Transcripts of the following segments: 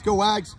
Let's go, Wags.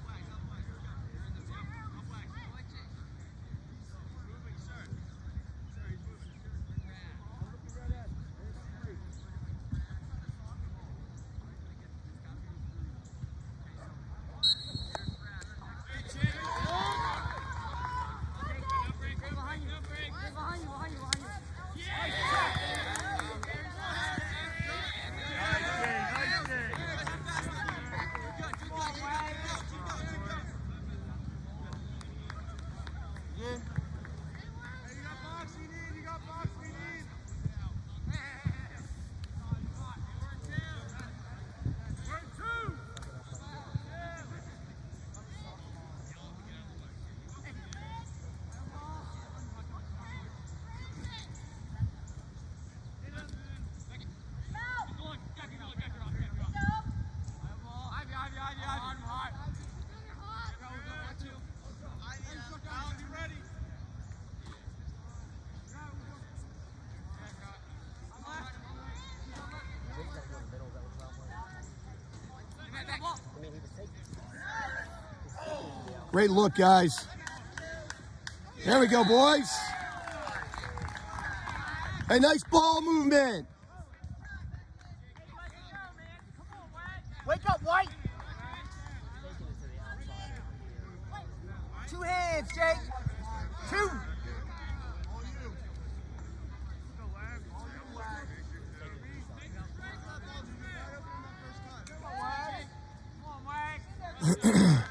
Great look, guys. There we go, boys. Hey, nice ball movement. Wake up, White! Two hands, Jake. Two.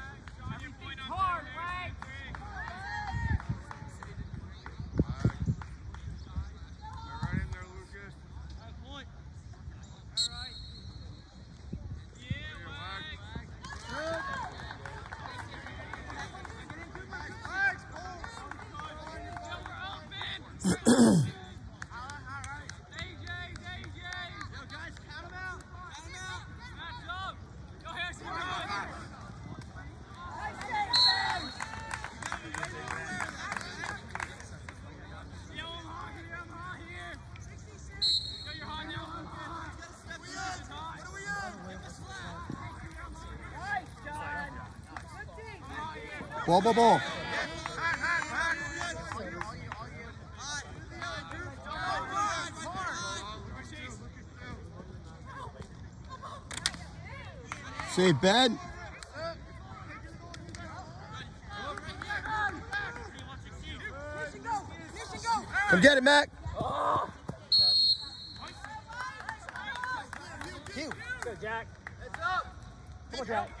Ball, ball, ball. Save Ben. Come get it, Mac. Good, Jack. Come on, Jack.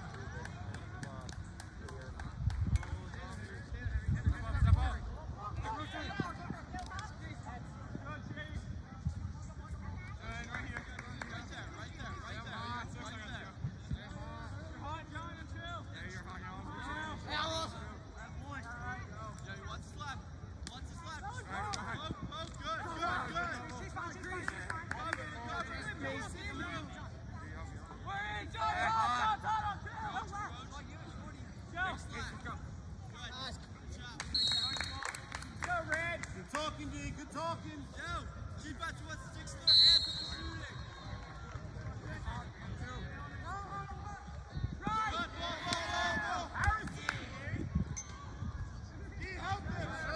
Good talking, D. Good talking. Yo, keep back to what's six there. Hands to the shooting.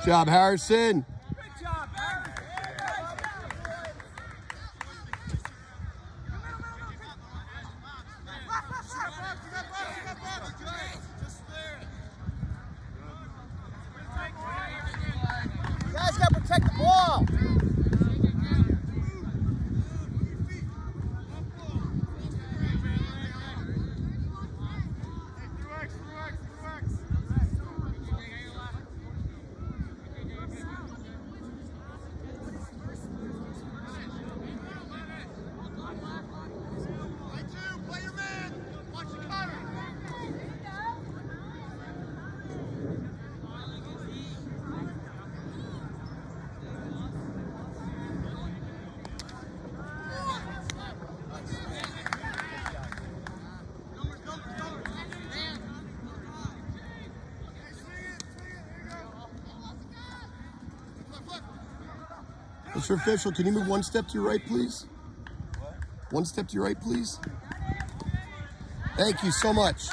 Job, Harrison. Official, can you move one step to your right, please? One step to your right, please. Thank you so much.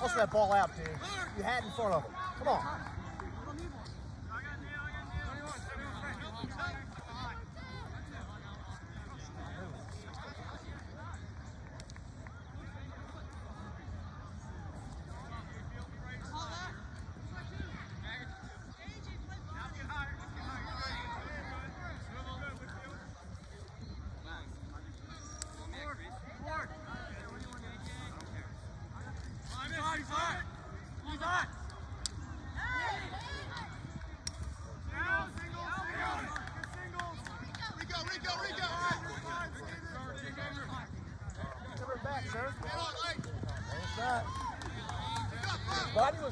Let's that ball out, dude. You had in front of him.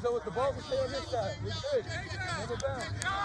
so if the ball was stay on this side, we good. Never bounce.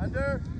Under.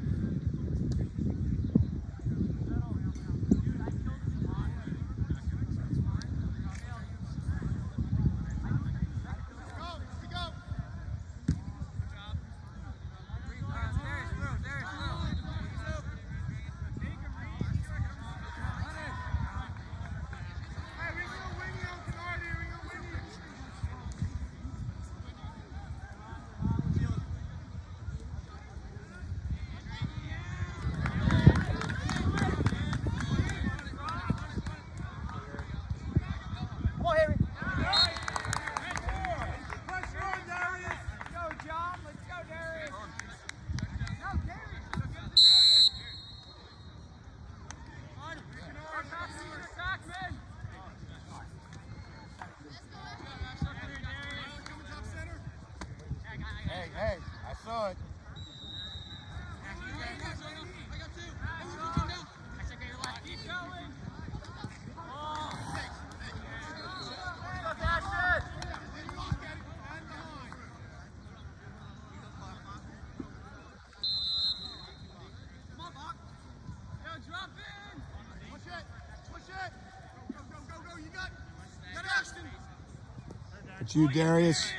you, Darius.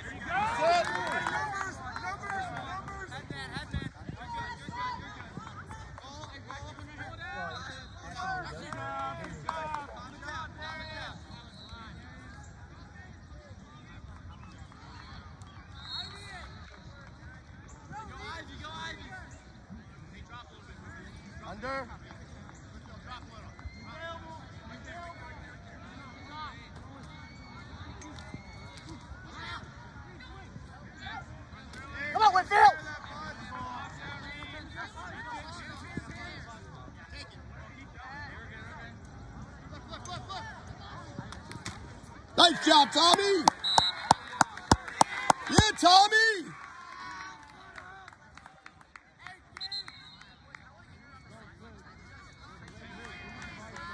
Tommy. Yeah, Tommy.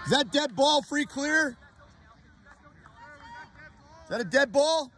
Is that dead ball free clear? Is that a dead ball?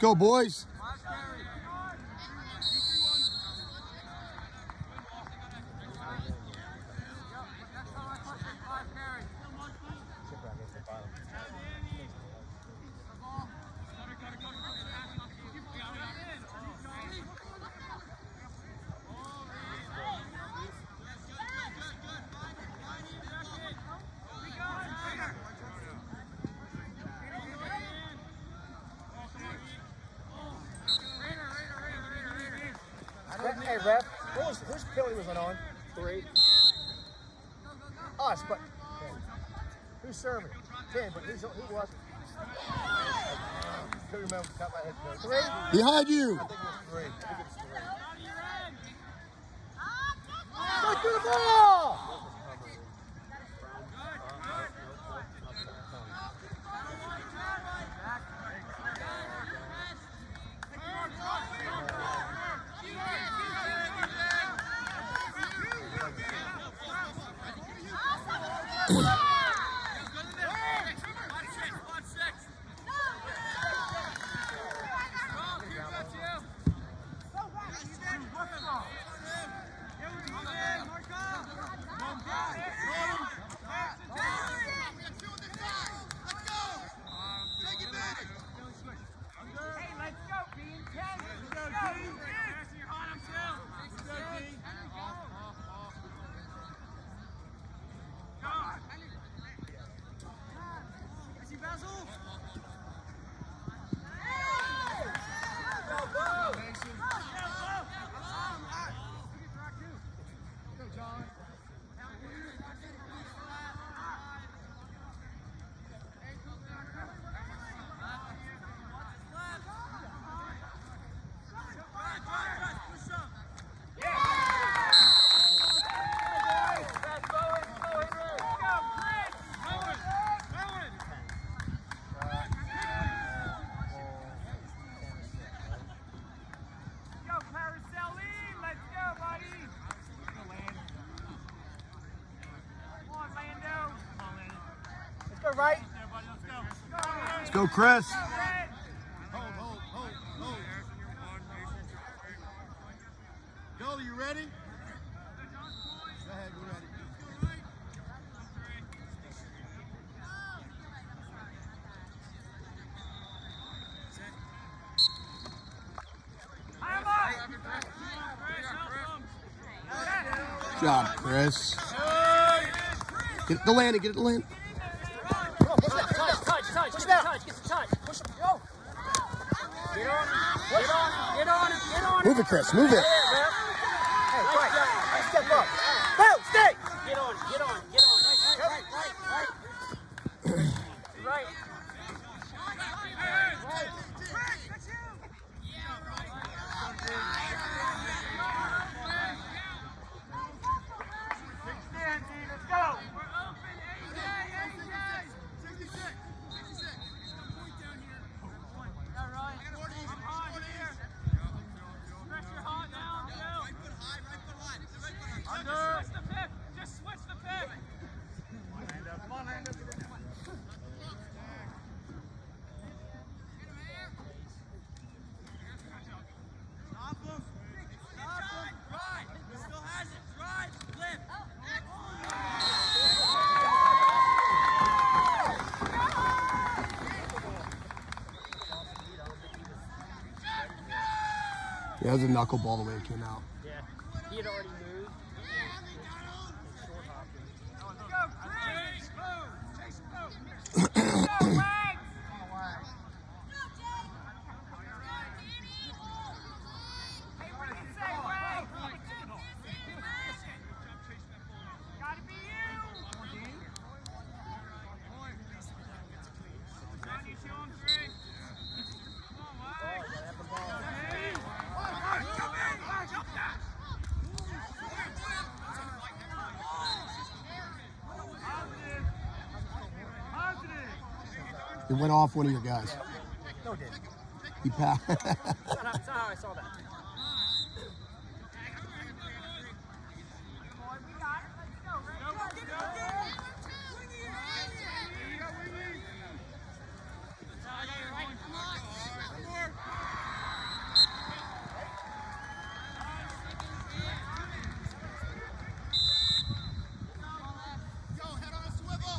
Let's go, boys. is who was? Two remember, got my head. Three. Behind you. right? Let's go, Chris. Go, you ready? Go ahead. Good job, Chris. Get it to get it to land. Move it, Chris. Move it. That was a knuckleball the way it came out. Yeah. He had already moved. Short hopped him. Go, Chris! Go! Go, Wags! Hey, what did you say, Wags? Gotta be you! On you, Sean, Chris. Come on, Wags. It went off one of your guys. No, it didn't. He passed. That's how I saw that. Boy, we got it. Let's go, Rick. Go, go, go, Go, head on a swivel.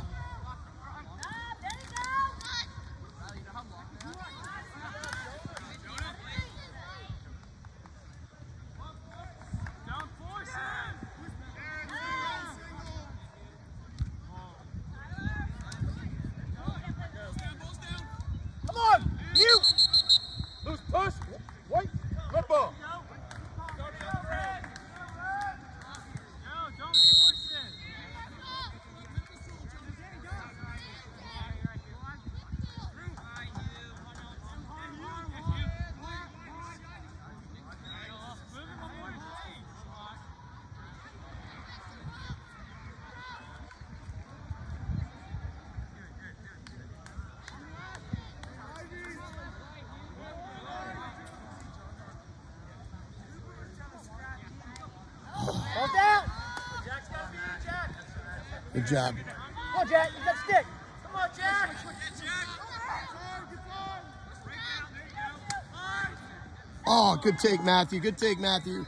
Don't force him. Come on! You! Loose push! Wait! Red ball! Go, Fred. No, don't force it. Ball down! Good job. Come on, Jack! You got stick! Come on, Jack! Oh, good take, Matthew. Good take, Matthew.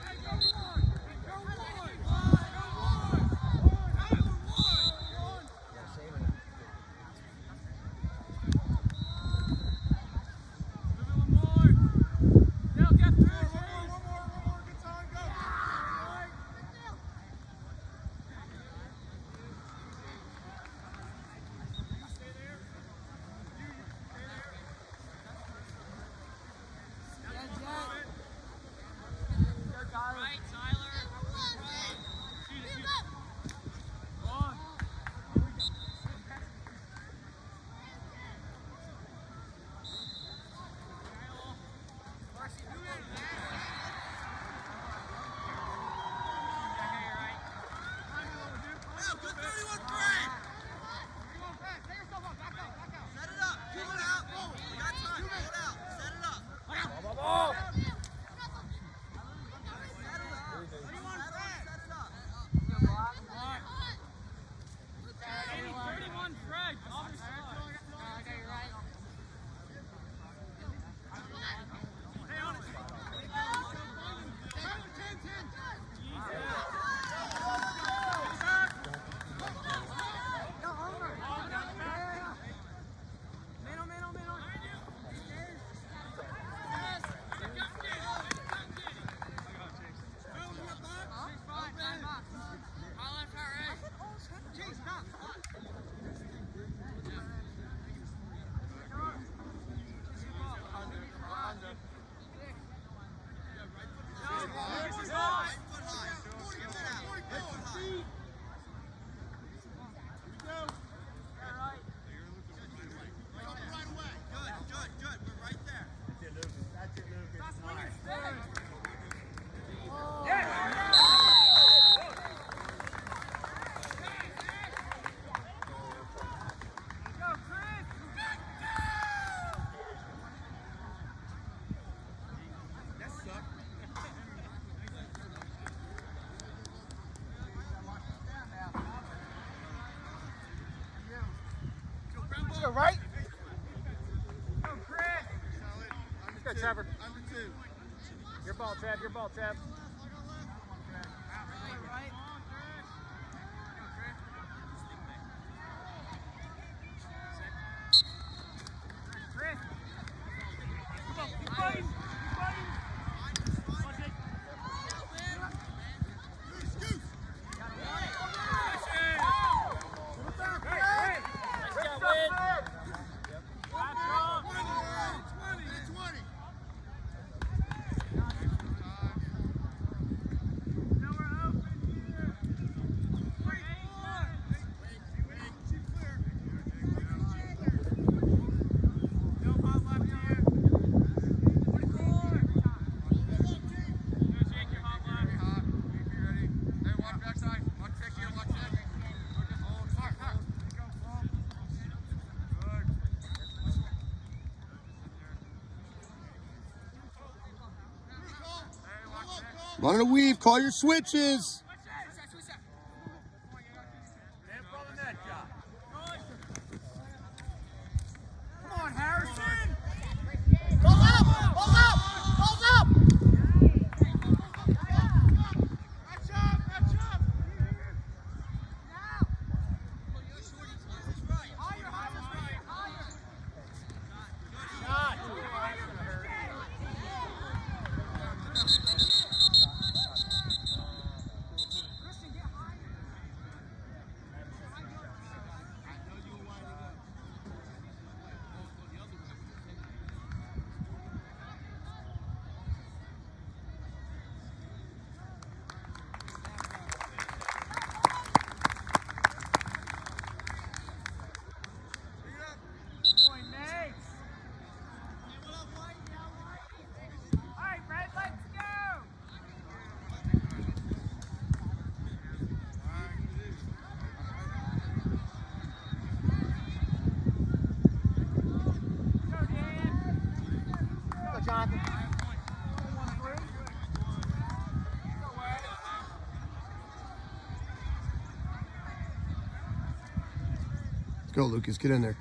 Oh, good 31 Fred. Set it up. Pull it out. Forward. We got time. Pull it out. Set it up. Ball, ball, ball! Settle it. 31 Fred. Set it up. Right away. Good, good, good. We're right there. Go, Chris! Let's go right! Go, Chris! Let's go, Trevor. Under two. Your ball, Trev. Your ball, Trev. Running a weave, call your switches. Let's go, Lucas. Get in there.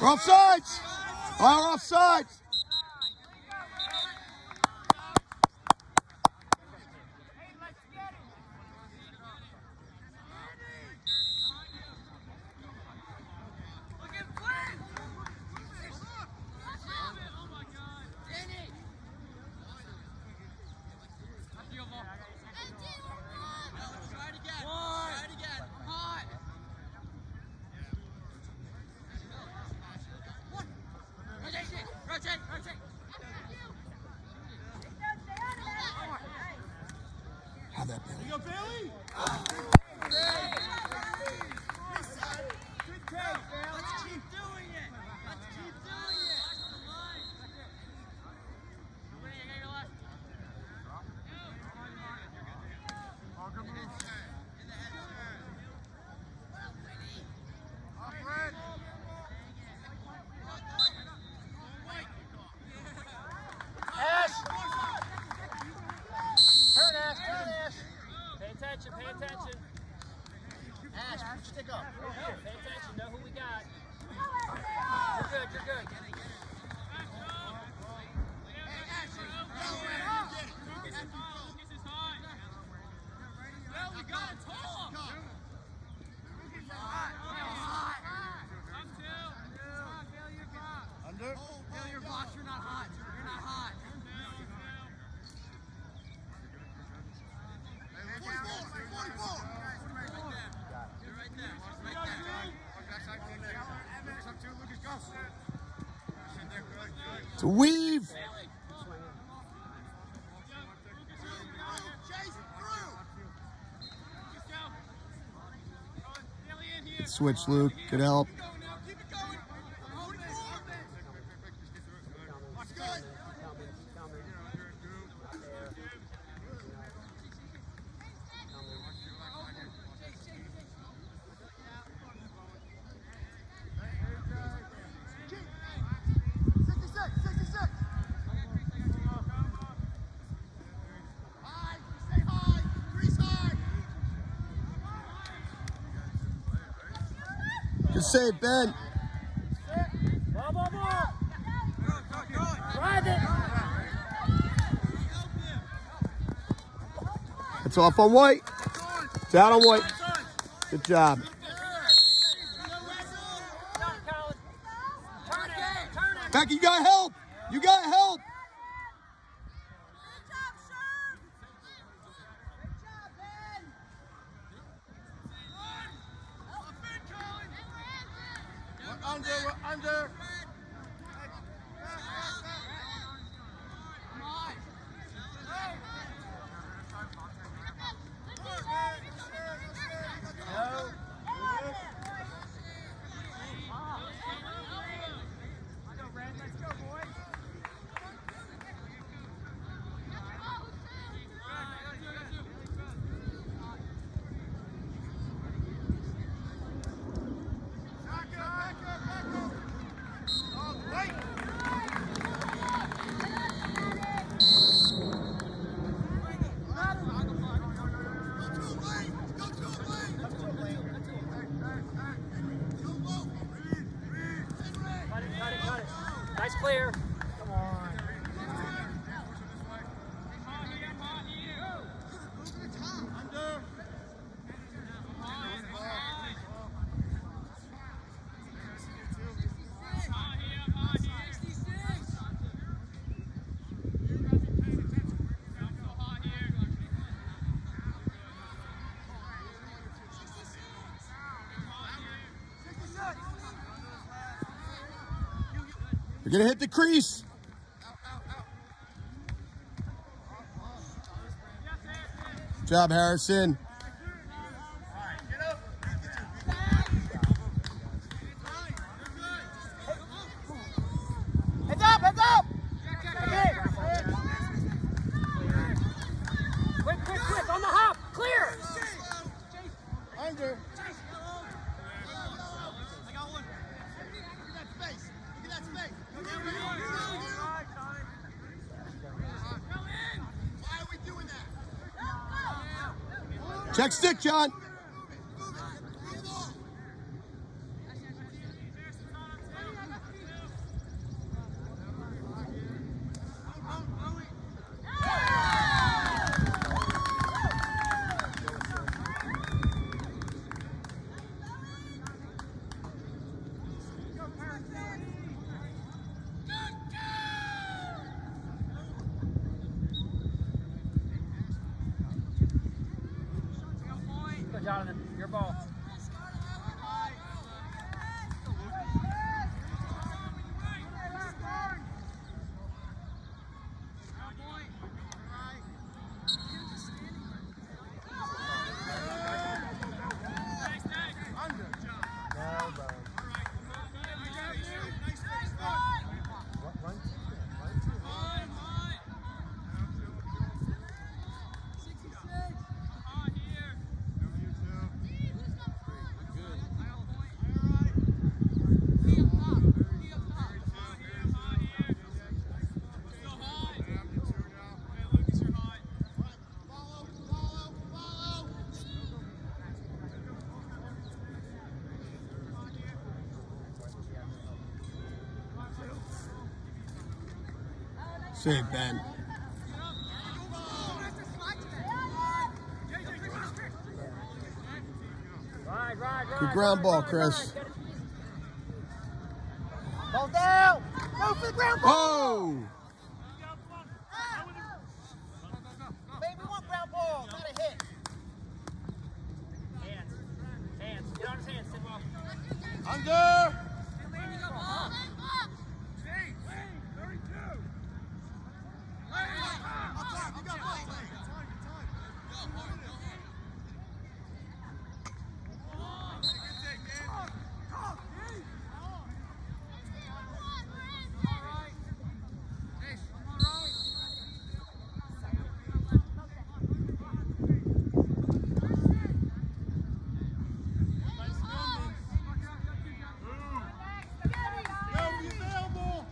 We're offsides. We're offsides. Three. It's a weave. Switch, Luke. Good help. Ben. It's off on White. It's out on White. Good job. You're going to hit the crease. Good job, Harrison. Check stick, John. Save, Ben. Good ground ball, Chris. Ball down! Go for the ground ball! Oh! Baby, we want ground ball, not a hit. Hands. Hands. Get on his hands, Sidwell. Under! Go, be available!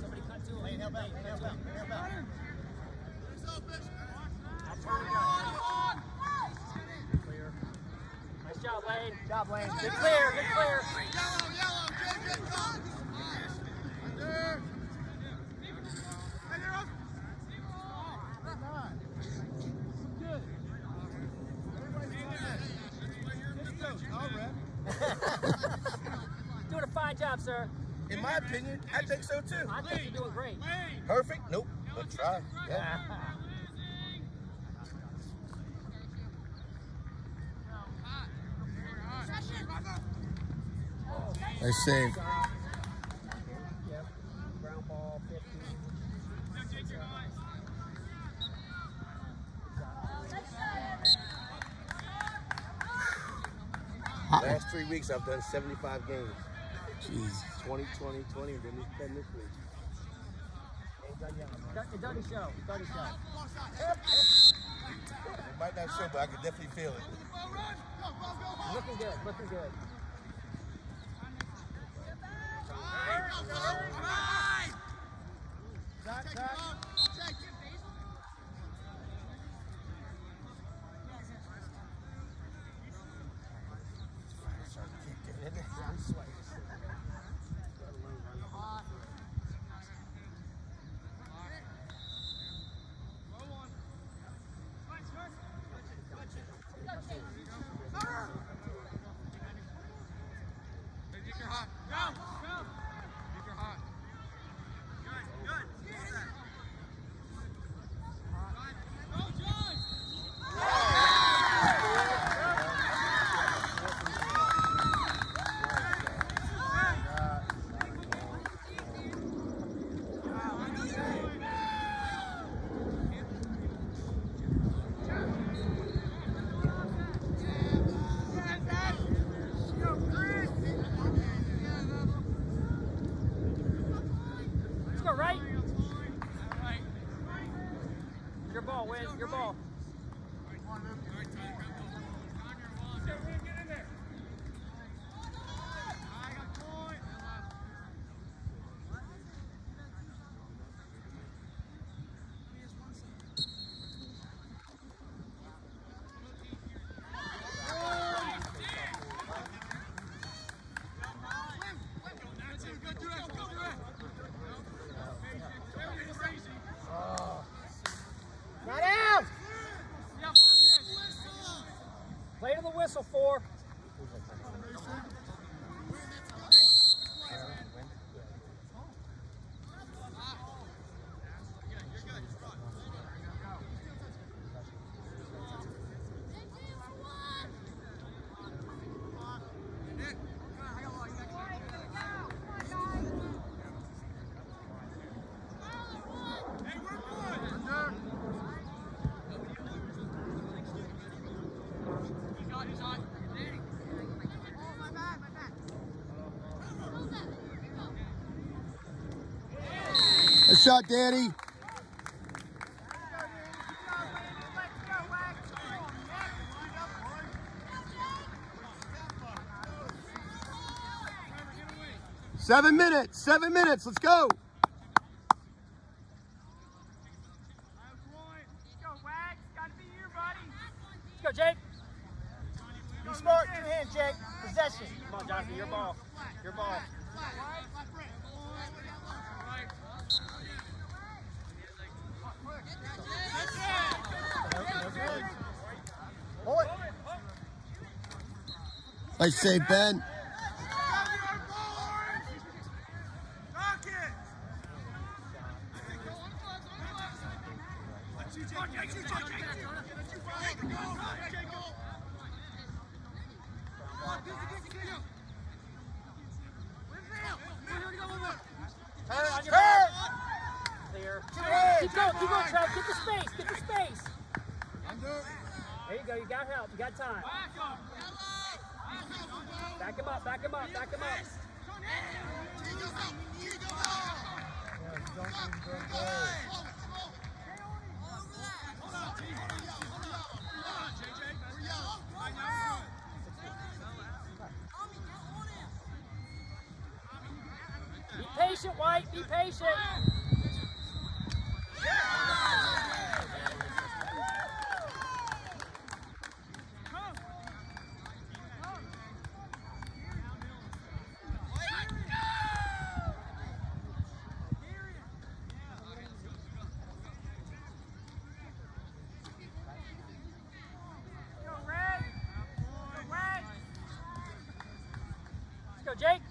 Somebody cut to him. Lane, help out, lane, help out, help out. Clear. Nice job, Lane. Job, Lane. Good clear, good clear. Yellow, yellow, JJ, come! Under! Hey, they're up! All right. Doing a fine job, sir. In my opinion, I think so too. I think you're doing great. Perfect? Nope. But try. Yeah. Nice save. Yep. Ground ball, 50. Last three weeks, I've done 75 games. Jeez. 20, 20, 20, and then this 10 this week. It doesn't show. It doesn't show. It might not show, but I can definitely feel it. Looking good, looking good. Let's whistle 4, shot, Danny. Seven minutes. Seven minutes. Let's go. Let's go, Jake. Be smart, two hands, Jake. Possession. Come on, Jonathan, your ball. Your ball. Pull it. Nice save, Ben. Keep going, keep going, Trev. Get the space, get the space. There you go, you got help, you got time. Back him up, back him up, back him up. Be patient, White, be patient. Let's go, Jake.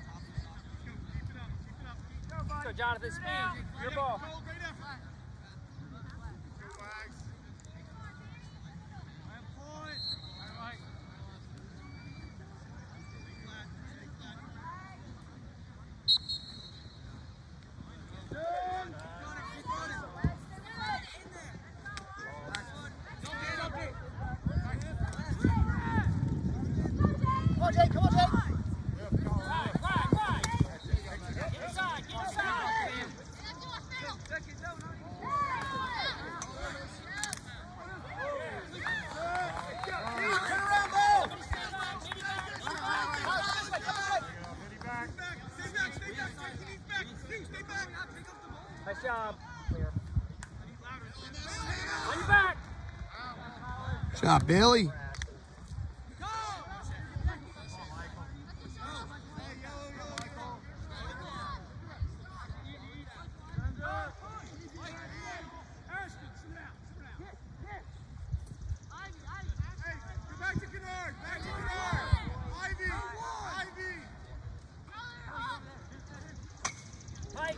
Let's. Speed. Your ball. Come. Come on, Jake. Right, right, right. Get inside, get inside. Nice job. Clear. On your back. Shot, Bailey. Mike.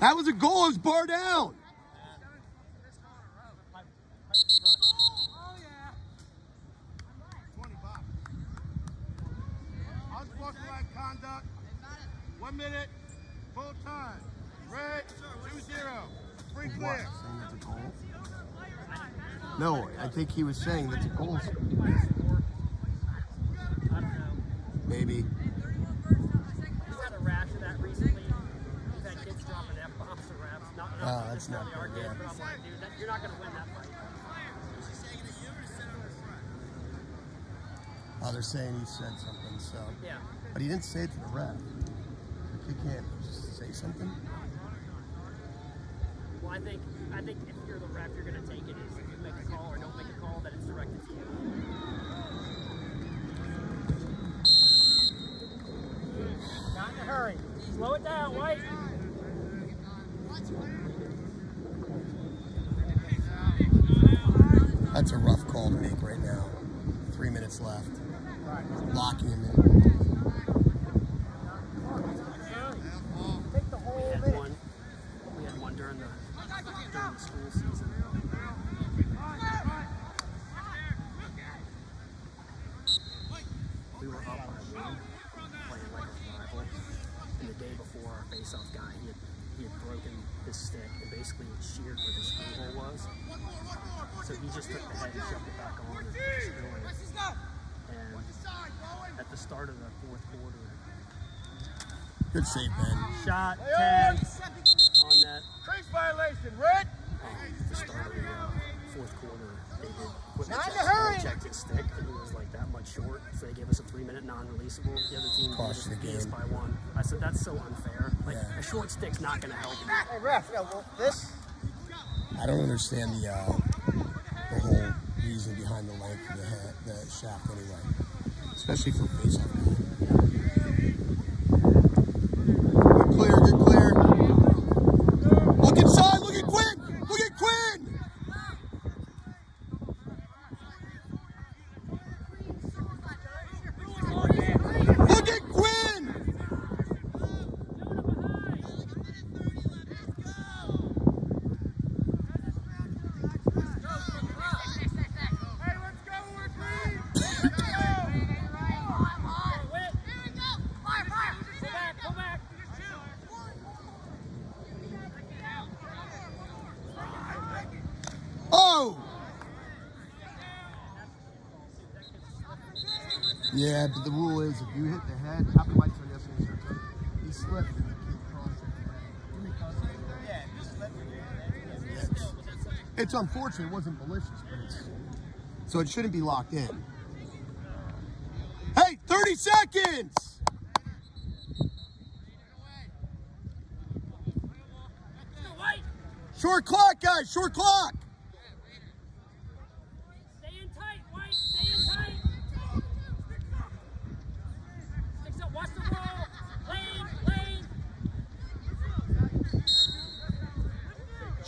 That was a goal. It was bar down. Unsportsmanlike conduct. One minute. Full time. Red. Two zero. Free clear. No, I think he was saying that's a goal. I don't know. Maybe. We've had a rash of that recently. We've had kids dropping F bombs to refs. Not, Oh, that's not good, yeah. but I'm like, dude, that, you're not going to win that fight. Oh, they're saying he said something, so. Yeah. But he didn't say it to the ref. Kid can't just say something. Well, I think I think if you're the ref, you're going to take it as if you make a call or don't make a call, that it's directed to you. Not in a hurry. Slow it down, White. That's a rough call to make right now. Three minutes left. Locking him in. Take the whole we had one. We had one during the during the school season. We were up by one, playing like a rival. And the day before our face-off guy, he had he had broken his stick and basically it sheared where the screw hole was. So he just took the head and shoved it back on and just doing it. And at the start of the fourth quarter, Good save, Ben. Shot 10 on net. Crease violation, red. The start of fourth quarter, they did put Not in a hurry. checked his stick, and he was like that much short. So they gave us a three-minute non-releasable. The other team Cost the game. by one. I said that's so unfair. Like Yeah. a short stick's not going to help you. Hey, ref, yeah, well, this. I don't understand the uh, the whole reason behind the length of the, head, the shaft anyway, especially for face-off. Good clear, good clear. Look inside, look at Quinn, look at Quinn. Look at Quinn. Hey, let's go, we're green. Oh! Yeah, but the rule is if you hit the head, half the lights on yesterday, sir. He slipped and the kid crossed it. It's, it's unfortunate. It wasn't malicious, but it's so it shouldn't be locked in. Hey, 30 seconds! Short clock, guys. Short clock. Stay in tight, White. Stay in tight. Sticks up. Watch the roll. Lane, lane.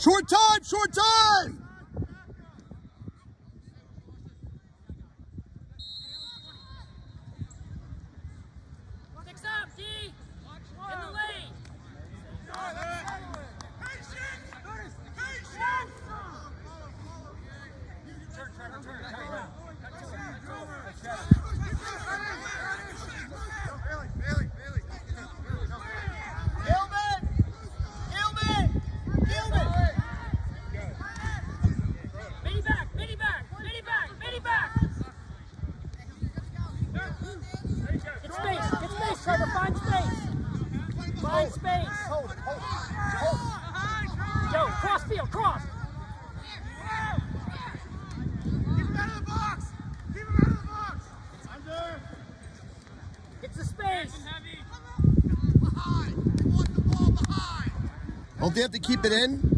Short time. Short time. Sticks up, D. In the lane. Gilman! Gilman! Gilman! Mini back, mini back, mini back, mini back. Get space, get space, Trevor. Find space. Find space. Hold it, hold it. Hold it. Yo, cross field, cross. Keep him out of the box. Keep him out of the box. Under. It's the space. They have to keep it in?